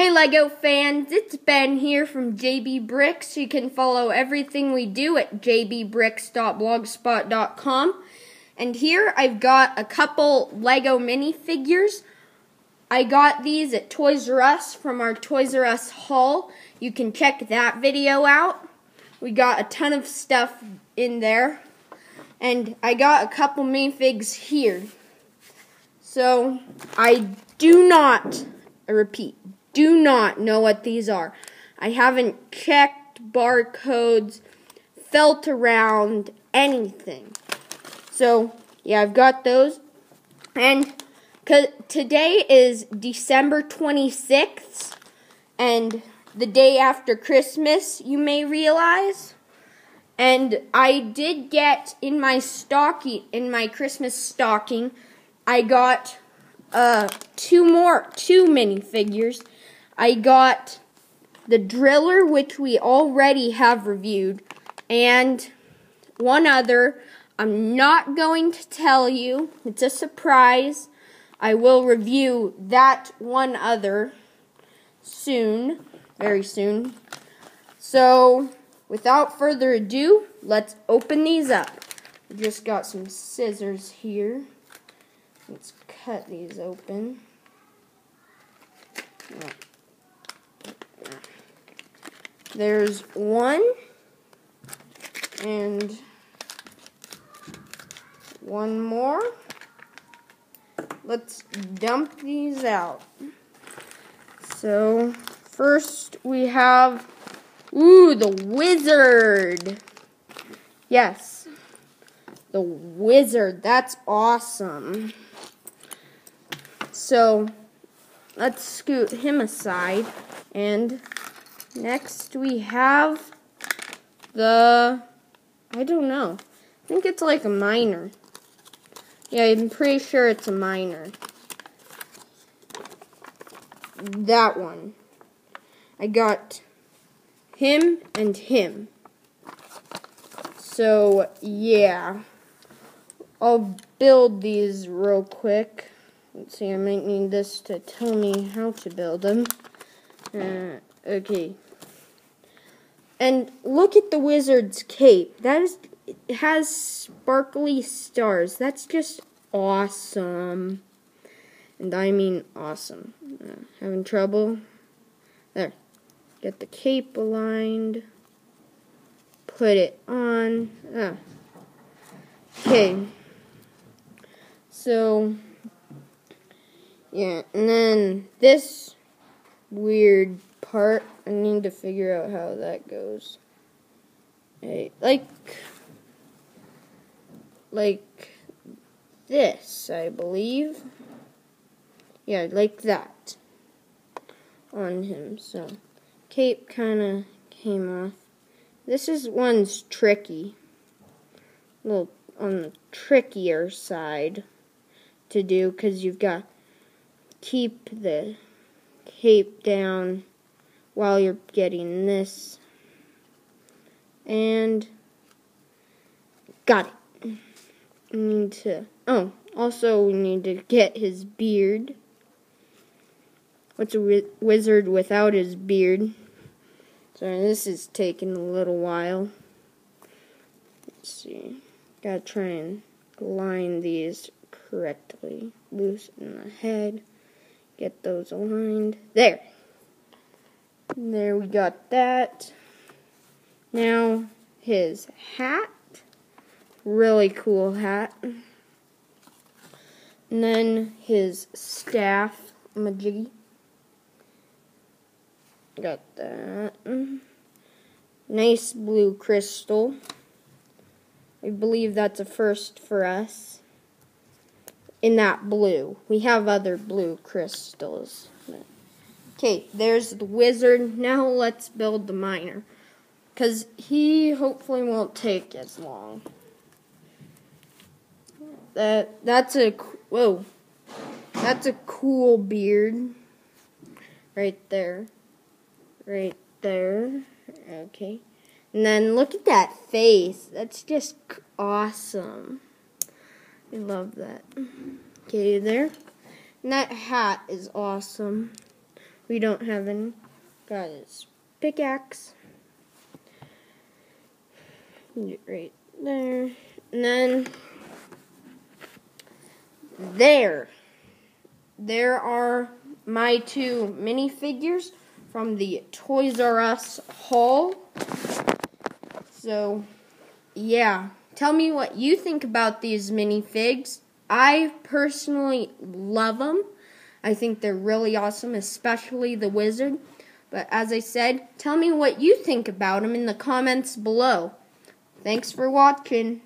Hey LEGO fans, it's Ben here from JB Bricks. You can follow everything we do at jbbricks.blogspot.com. And here I've got a couple LEGO minifigures. I got these at Toys R Us from our Toys R Us haul. You can check that video out. We got a ton of stuff in there. And I got a couple minifigs here. So, I do not, I repeat, do not know what these are. I haven't checked barcodes, felt around, anything. So, yeah, I've got those. And today is December 26th, and the day after Christmas, you may realize. And I did get in my stocking, in my Christmas stocking, I got uh, two more, two minifigures. I got the Driller, which we already have reviewed, and one other. I'm not going to tell you. It's a surprise. I will review that one other soon, very soon. So, without further ado, let's open these up. I just got some scissors here. Let's cut these open. There's one and one more. Let's dump these out. So, first we have, ooh, the wizard. Yes, the wizard. That's awesome. So, let's scoot him aside. And next we have the, I don't know. I think it's like a miner. Yeah, I'm pretty sure it's a miner. That one. I got him and him. So, yeah. I'll build these real quick. Let's see, I might need this to tell me how to build them. Uh, okay. And look at the wizard's cape. That is it has sparkly stars. That's just awesome. And I mean awesome. Uh, having trouble? There. Get the cape aligned. Put it on. Ah. Okay. So, yeah. And then this weird part, I need to figure out how that goes. Hey, like like this, I believe. Yeah, like that on him. So, cape kind of came off. This is one's tricky. A little on the trickier side to do because you've got keep the cape down while you're getting this and got it we need to, oh, also we need to get his beard. What's a wizard without his beard? Sorry, this is taking a little while. Let's see. Gotta try and line these correctly. Loosen the head. Get those aligned. There. There we got that. Now, his hat really cool hat. And then his staff, Majiggy. Got that. Nice blue crystal. I believe that's a first for us. In that blue. We have other blue crystals. Okay, there's the wizard. Now let's build the miner. Because he hopefully won't take as long. That that's a whoa. That's a cool beard. Right there. Right there. Okay. And then look at that face. That's just awesome. I love that. Okay, there. And that hat is awesome. We don't have any. Got his pickaxe. Right there. And then there. There are my two minifigures from the Toys R Us haul. So, yeah. Tell me what you think about these minifigs. I personally love them. I think they're really awesome, especially the wizard. But as I said, tell me what you think about them in the comments below. Thanks for watching.